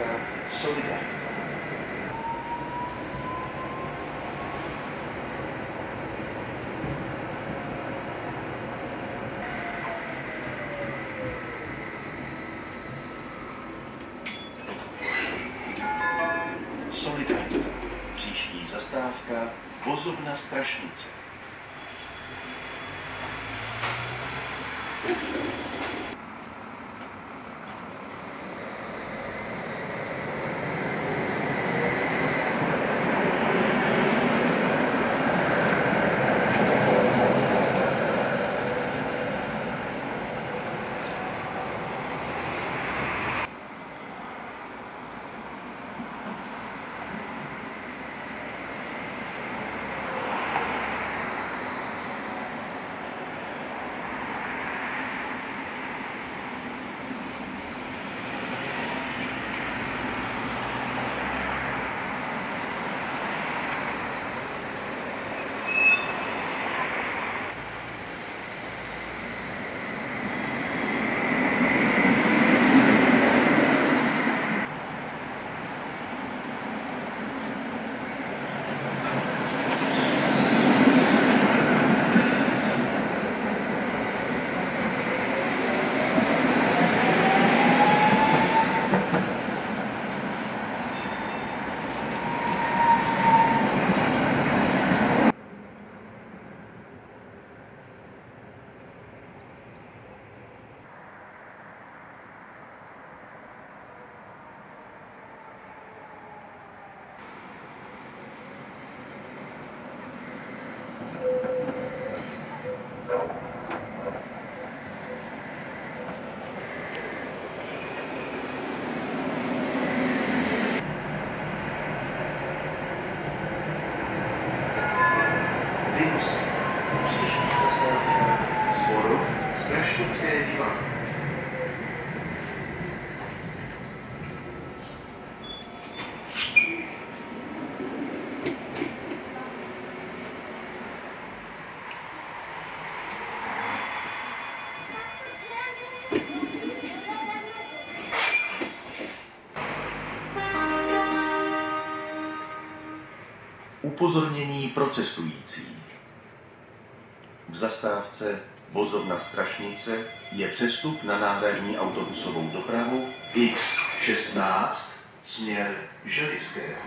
Příští zastávka Solidarita. Příští zastávka Vozovna Strašnice. Vinus. Upozornění pro cestující. V zastávce Vozovna Strašnice je přestup na náhradní autobusovou dopravu X16 směr Želivského.